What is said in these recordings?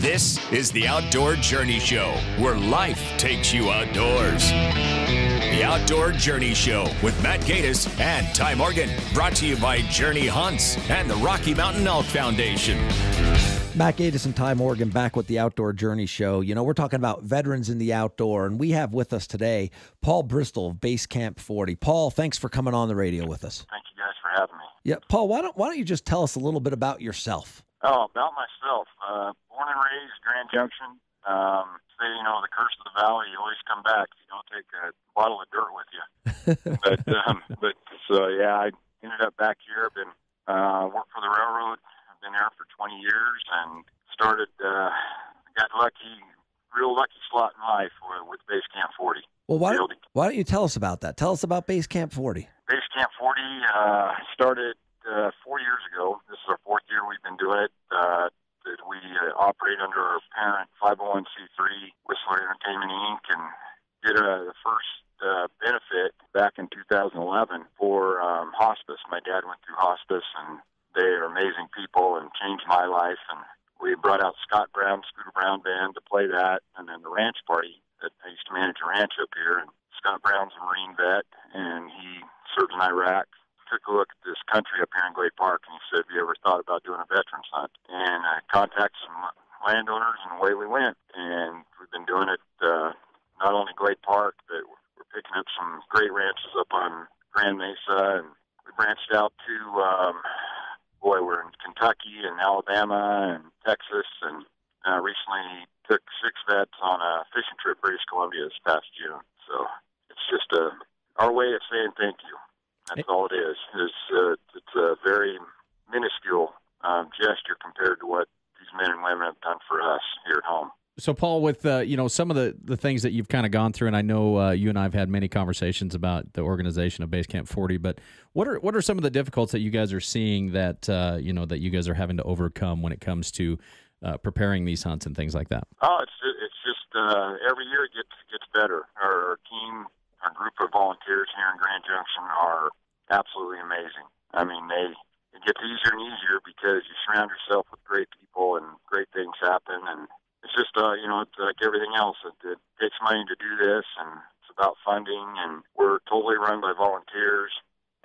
This is the Outdoor Journey Show, where life takes you outdoors. The Outdoor Journey Show with Matt Gatus and Ty Morgan, brought to you by Journey Hunts and the Rocky Mountain Elk Foundation. Matt Gatus and Ty Morgan back with the Outdoor Journey Show. You know, we're talking about veterans in the outdoor, and we have with us today Paul Bristol of Base Camp 40. Paul, thanks for coming on the radio with us. Thank you guys for having me. Yeah, Paul, why don't why don't you just tell us a little bit about yourself? Oh, about myself. Uh, born and raised Grand Junction. Um, say, you know, the curse of the valley, you always come back. You don't take a bottle of dirt with you. but, um, but so, yeah, I ended up back here. I've been, uh, worked for the railroad. I've been there for 20 years and started, uh, got lucky, real lucky slot in life with, with Base Camp 40. Well, why don't, why don't you tell us about that? Tell us about Base Camp 40. Base Camp 40 uh, started uh, four years ago. This is our fourth year we've been doing it. Uh, that we uh, operate under our parent 501c3 Whistler Entertainment Inc. and did uh, the first uh, benefit back in 2011 for um, hospice. My dad went through hospice, and they are amazing people and changed my life. And we brought out Scott Brown, Scooter Brown Band to play that, and then the ranch party. That I used to manage a ranch up here, and Scott Brown's a Marine vet, and he served in Iraq. Took a look at this country up here in Glade Park, and he said, "Have you ever thought about doing a veterans hunt?" And I contacted some landowners, and away we went. And we've been doing it uh, not only Glade Park, but we're picking up some great ranches up on Grand Mesa, and we branched out to um, boy, we're in Kentucky and Alabama and Texas, and uh, recently took six vets on a fishing trip British Columbia this past June. So it's just a our way of saying thank you. That's all it is. Is uh, it's a very minuscule um, gesture compared to what these men and women have done for us here at home. So, Paul, with uh, you know some of the, the things that you've kind of gone through, and I know uh, you and I have had many conversations about the organization of Basecamp 40. But what are what are some of the difficulties that you guys are seeing that uh, you know that you guys are having to overcome when it comes to uh, preparing these hunts and things like that? Oh, it's it's just uh, every year it gets gets better. Our, our team, our group of volunteers here in Grand Junction are absolutely amazing. I mean, they it gets easier and easier because you surround yourself with great people and great things happen. And it's just uh, you know, it's like everything else. It, it takes money to do this, and it's about funding. And we're totally run by volunteers.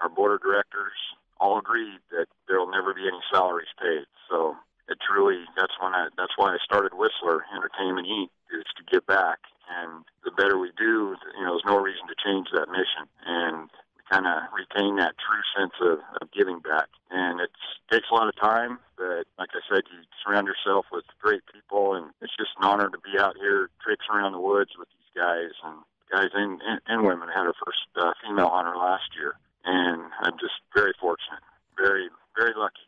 Our board of directors all agreed that there will never be any salaries paid. So it truly that's when I that's why I started Whistler Entertainment Inc. is to give back. And the better we do, you know, there's no reason to change that mission. And kind of retain that true sense of, of giving back. And it takes a lot of time, but like I said, you surround yourself with great people, and it's just an honor to be out here traipsing around the woods with these guys and guys and, and, and women. I had our first uh, female hunter last year, and I'm just very fortunate, very very lucky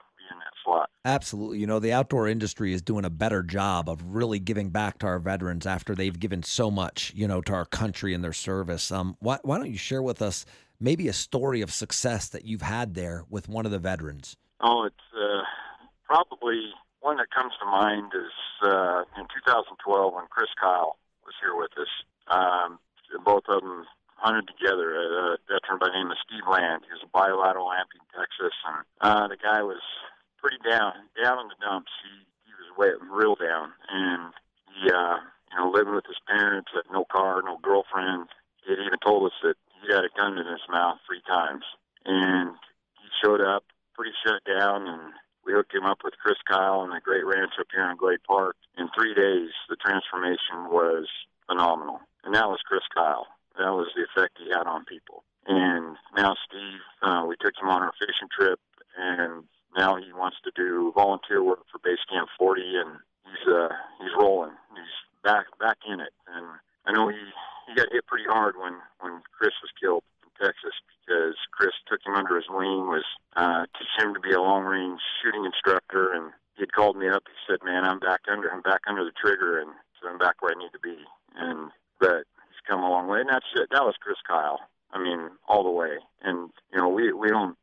to be in that slot. Absolutely. You know, the outdoor industry is doing a better job of really giving back to our veterans after they've given so much, you know, to our country and their service. Um, why, why don't you share with us maybe a story of success that you've had there with one of the veterans? Oh, it's uh, probably one that comes to mind is uh, in 2012 when Chris Kyle was here with us. Um, both of them hunted together. A veteran by the name of Steve Land. He was a bilateral Lamping, Texas, and uh, the guy was pretty down, down in the dumps. He he was way real down, and he uh, you know living with his parents, had no car, no girlfriend. He had even told us that he had a gun in his mouth three times, and he showed up pretty shut down, and we hooked him up with Chris Kyle and the great ranch up here in Glade Park. In three days, the transformation was phenomenal, and that was Chris Kyle. That was the effect he had on people. And now Steve, uh, we took him on our fishing trip, and now he wants to do volunteer work for Base Camp 40, and he's uh, he's rolling. He's back back in it, and I know he he got hit pretty hard when when Chris was killed in Texas because Chris took him under his wing, was uh, teach him to be a long range shooting instructor, and he had called me up. He said, "Man, I'm back under I'm back under the trigger, and so I'm back where I need to be." And but he's come a long way, and that's it. That was Chris Kyle. I mean, all the way. And you know, we we don't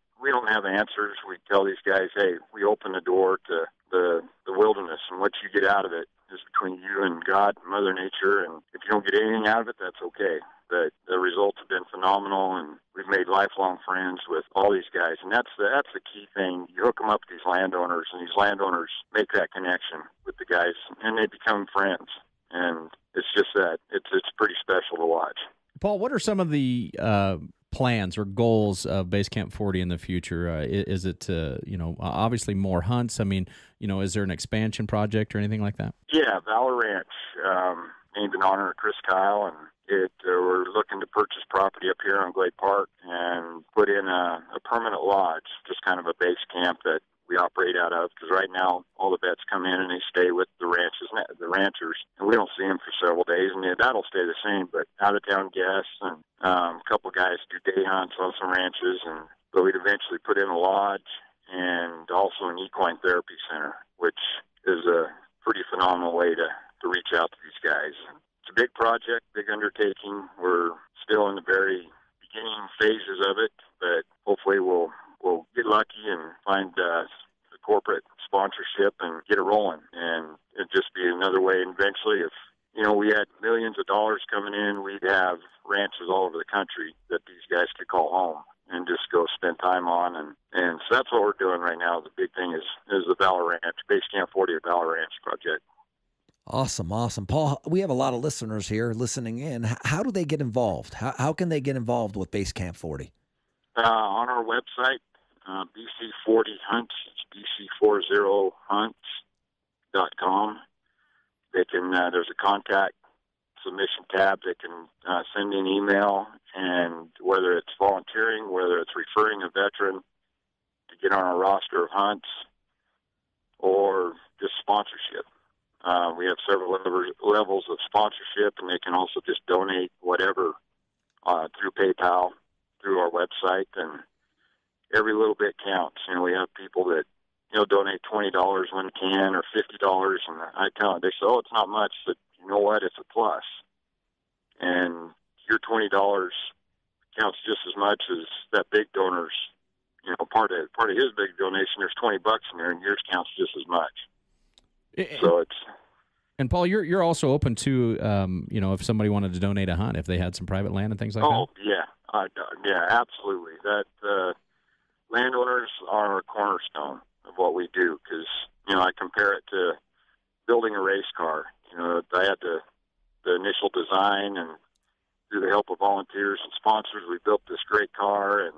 don't have answers. We tell these guys, hey, we open the door to the the wilderness, and what you get out of it is between you and God, Mother Nature. And if you don't get anything out of it, that's okay. but the results have been phenomenal, and we've made lifelong friends with all these guys. And that's the that's the key thing. You hook them up with these landowners, and these landowners make that connection with the guys, and they become friends. And it's just that it's it's pretty special to watch. Paul, what are some of the uh, plans or goals of Basecamp 40 in the future? Uh, is, it to, you know, obviously more hunts? I mean, you know, is there an expansion project or anything like that? Yeah, Valor Ranch, um, named in honor of Chris Kyle, and it uh, we're looking to purchase property up here on Glade Park and put in a, a permanent lodge, just kind of a base camp that we operate out of because right now all the vets come in and they stay with the ranches, the ranchers, and we don't see them for several days, and that'll stay the same. But out of town guests and um, a couple guys do day hunts on some ranches, and but we'd eventually put in a lodge and also an equine therapy center, which is a pretty phenomenal way to to reach out to these guys. It's a big project, big undertaking. We're still in the very beginning phases of it, but hopefully we'll we'll get lucky and find uh, a corporate sponsorship and get it rolling. And it'd just be another way. And eventually, if you know we had millions of dollars coming in, we'd have ranches all over the country that these guys could call home and just go spend time on. And and so that's what we're doing right now. The big thing is is the Valor Ranch, Base Camp 40 or Valor Ranch project. Awesome, awesome. Paul, we have a lot of listeners here listening in. How do they get involved? How, how can they get involved with Base Camp 40? Uh, on our website, uh, BC40 Hunts, It's BC40Hunts.com. They can, uh, there's a contact submission tab. They can uh, send an email, and whether it's volunteering, whether it's referring a veteran to get on our roster of hunts, or just sponsorship. Uh, we have several levels of sponsorship, and they can also just donate whatever uh, through PayPal, through our website, and every little bit counts. You know, we have people that you know donate twenty dollars when can or fifty dollars, and I tell them they say, "Oh, it's not much." But you know what? It's a plus, and your twenty dollars counts just as much as that big donor's. You know, part of part of his big donation. There's twenty bucks in there, and yours counts just as much. And, so it's. And Paul, you're you're also open to, um, you know, if somebody wanted to donate a hunt, if they had some private land and things like oh, that. Oh yeah, uh, yeah, absolutely. That uh, landowners are a cornerstone of what we do because you know I compare it to building a race car. You know, I had the the initial design and through the help of volunteers and sponsors, we built this great car, and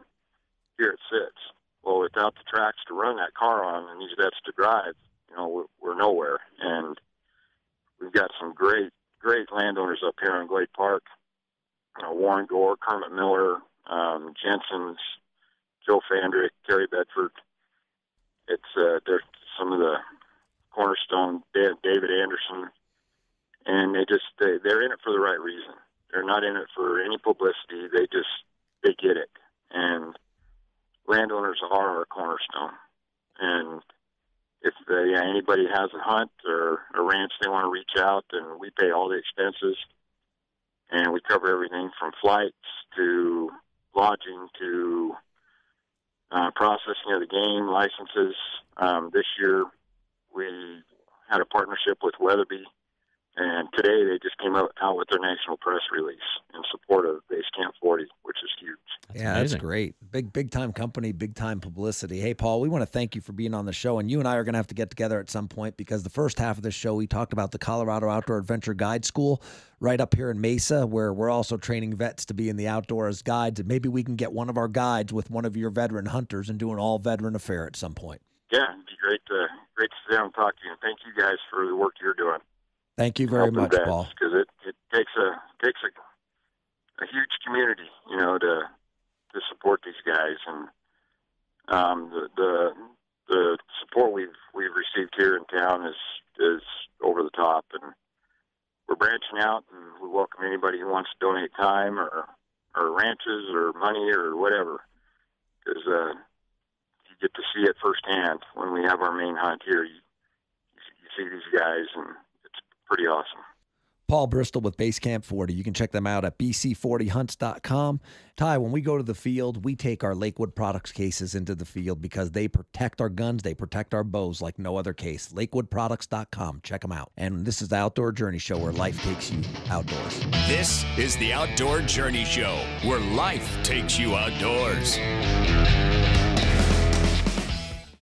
here it sits. Well, without the tracks to run that car on and these vets to drive, you know, we're, we're nowhere. And we've got some great, great landowners up here in Glade Park. You know, Warren Gore, Kermit Miller, um, Jensen's, Joe Fandrick, Terry Bedford. It's uh, they're some of the cornerstone David Anderson, and they just they, they're in it for the right reason. They're not in it for any publicity. They just they get it, and landowners are our cornerstone. And if they, yeah, anybody has a hunt or a ranch they want to reach out, then we pay all the expenses, and we cover everything from flights to lodging to uh, processing of the game, licenses. Um, this year, we had a partnership with Weatherby, and today they just came out, out with their national press release in support of Base Camp 40, which is huge. That's yeah, amazing. that's great. Big, big time company, big time publicity. Hey, Paul, we want to thank you for being on the show, and you and I are going to have to get together at some point because the first half of the show we talked about the Colorado Outdoor Adventure Guide School right up here in Mesa, where we're also training vets to be in the outdoors guides, and maybe we can get one of our guides with one of your veteran hunters and do an all veteran affair at some point. Yeah, it'd be great to great to sit down and talk to you, and thank you guys for the work you're doing. Thank you very much, Paul. Because it, it takes a takes a, a huge community, you know, to to support these guys, and um, the the the support we've we've received here in town is is over the top, and we're branching out, and we welcome anybody who wants to donate time or or ranches or money or whatever, because uh, you get to see it firsthand when we have our main hunt here. You, you see these guys and pretty awesome. Paul Bristol with Basecamp 40. You can check them out at bc40hunts.com. Ty, when we go to the field, we take our Lakewood Products cases into the field because they protect our guns, they protect our bows like no other case. LakewoodProducts.com. Check them out. And this is the Outdoor Journey Show where life takes you outdoors. This is the Outdoor Journey Show, where life takes you outdoors.